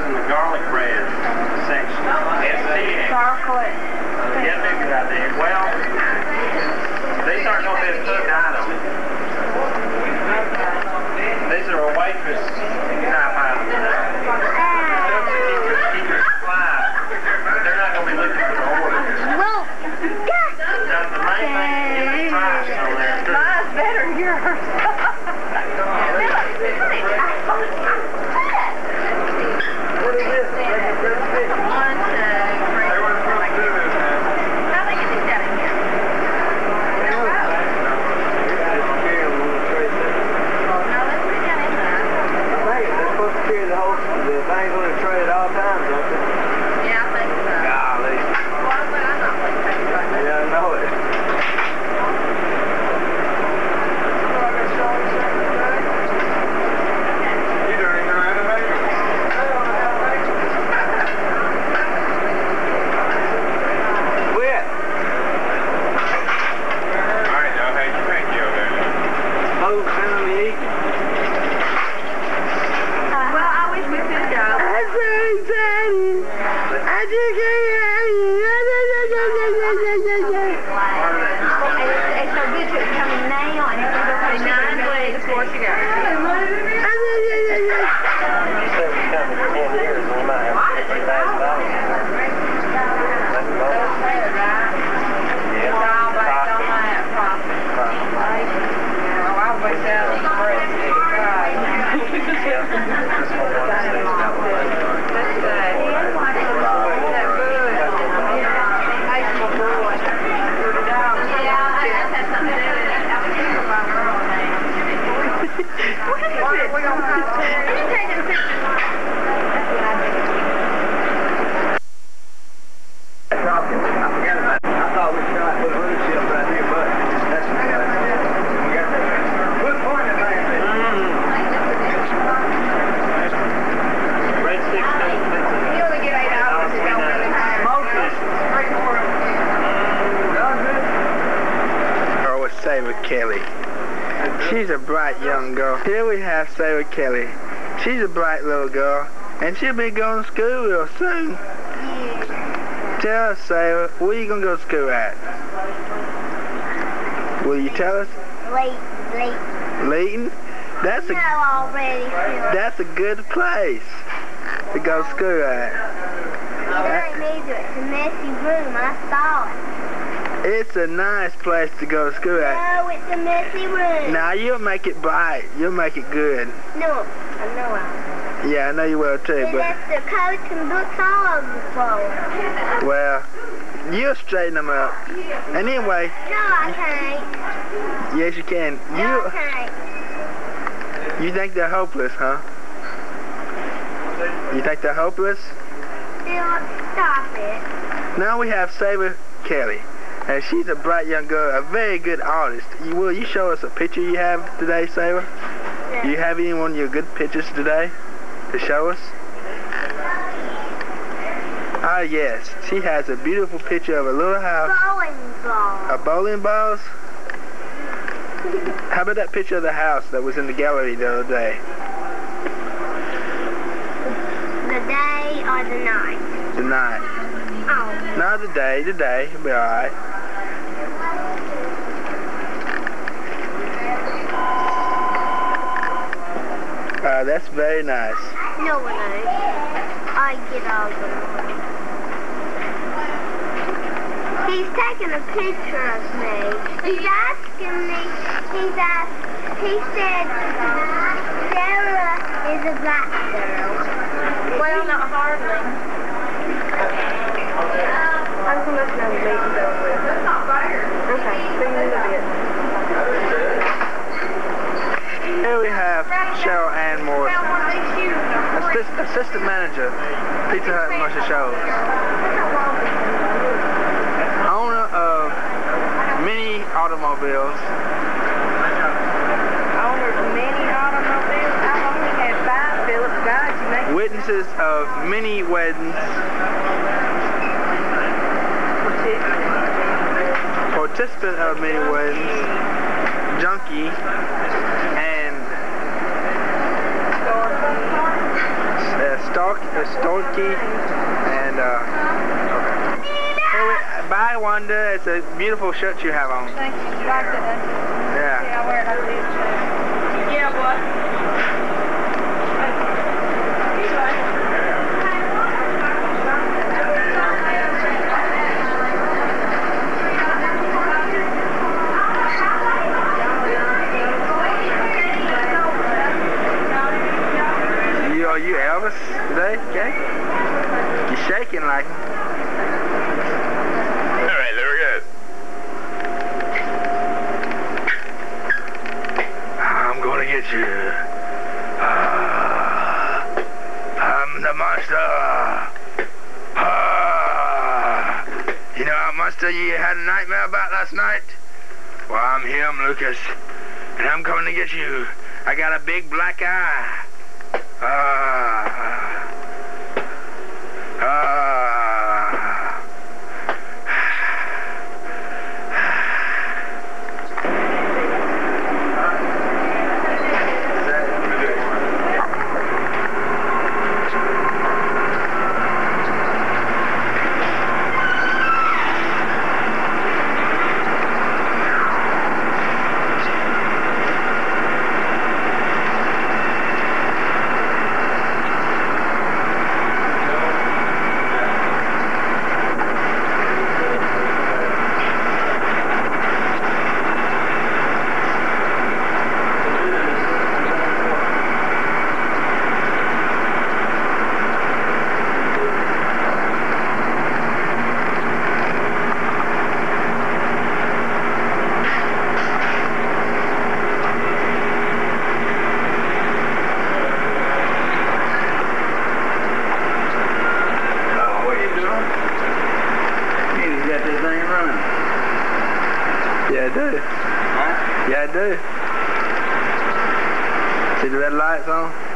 in the garlic bread section. Chocolate. Yeah, a good idea. Well, these aren't going to be a cooked item. These are a waitress type item. They'll keep your, keep your supply, but they're not going to be looking for the order. Well, Now, the main thing is price on there. Mine's better than yours. Sarah Kelly. She's a bright young girl. Here we have Sarah Kelly. She's a bright little girl, and she'll be going to school real soon. Tell us, Sarah, where you gonna go to school at? Will you tell us? Late. Leighton? That's a already. that's a good place to go to school at. It. It's a messy room. I saw it. It's a nice place to go to school at. No, it's a messy room. Now you'll make it bright. You'll make it good. No, I know I Yeah, I know you will too, They but their coats and books all over the floor. well, you'll straighten them up. And anyway, No, I can't. yes you can. No, I You can't. you think they're hopeless, huh? You think they're hopeless? Still, stop it. Now we have Saber Kelly. And she's a bright young girl, a very good artist. You, will you show us a picture you have today, Saber? Do you have any one of your good pictures today to show us? Ah, yes. She has a beautiful picture of a little house, A Bowling ball. a bowling balls. How about that picture of the house that was in the gallery the other day? The day or the night? The night. Oh. No, the day, the day. It'll be alright. Uh, that's very nice. No, it ain't. I get all the money. He's taking a picture of me. He's asking me, he's asked, he said, Sarah is a black girl. Well, not hardly. I'm going to let you know the meeting's over with. That's not fair. Okay, see you in a bit. Here we have Cheryl Ann Morrison, Found one of these shoes. Assist, assistant manager, Pizza Hut and Musher Shows. Owner of many automobiles, Owner of many automobiles. I've only had five Phillips guys. You make witnesses of many weddings, participant of many weddings, junkie, and uh, stalk, uh, stalky, and uh, okay. Here we- Bye, Wanda. It's a beautiful shirt you have on. Thank you. You like that? Yeah. Yeah, I wear it like this. Yeah, what? You are you Elvis today? Okay. You're shaking like him. All right, there we go. I'm gonna get you. Ah, I'm the monster. Ah, you know how monster you had a nightmare about last night? Well, I'm him, Lucas, and I'm coming to get you. I got a big black eye. Ah. Oh, what you doing? You got this thing running. Yeah, I do. Huh? Yeah, I do. See the red lights on?